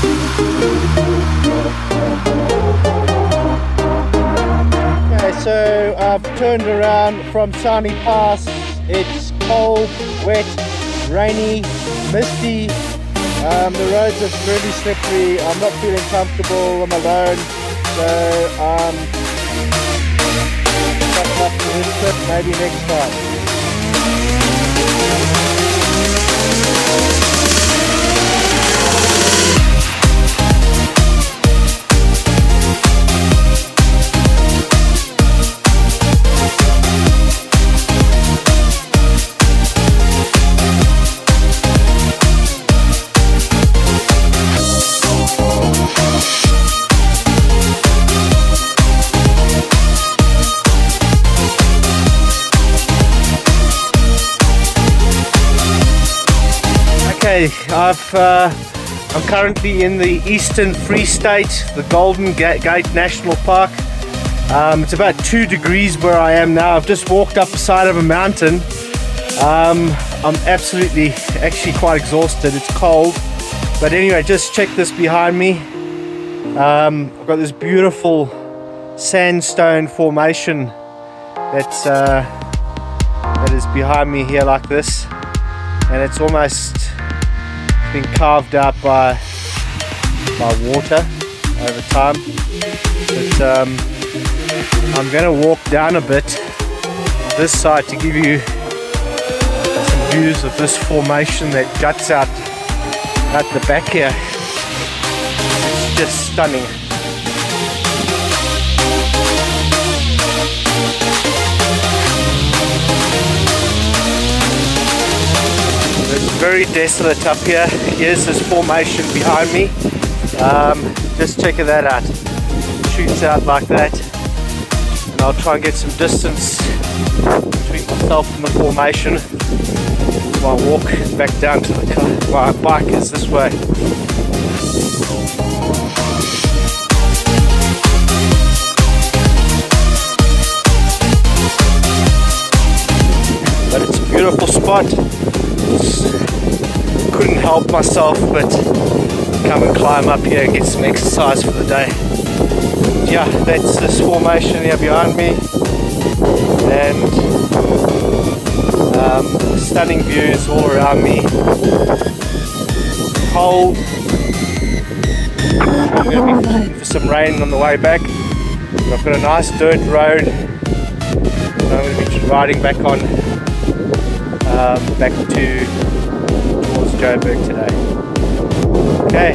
Okay, so I've turned around from Sani Pass. It's cold, wet, rainy, misty. Um, the roads are really slippery. I'm not feeling comfortable. I'm alone. So um, up to this trip maybe next time. I've uh, I'm currently in the Eastern Free State, the Golden Gate National Park. Um, it's about two degrees where I am now. I've just walked up the side of a mountain. Um, I'm absolutely, actually quite exhausted. It's cold, but anyway, just check this behind me. Um, I've got this beautiful sandstone formation that's uh, that is behind me here like this, and it's almost been carved out by water over time. But um, I'm going to walk down a bit this side to give you some views of this formation that juts out at the back here. It's just stunning. Very desolate up here. Here's this formation behind me. Um, just checking that out. Shoots out like that. And I'll try and get some distance between myself and the formation I walk back down to the car. My bike is this way. But it's a beautiful spot help myself but come and climb up here and get some exercise for the day. Yeah, that's this formation here behind me and um, stunning views all around me. Cold. I'm going to be looking for some rain on the way back. I've got a nice dirt road I'm going to be riding back on um, back to Joburg today. Okay.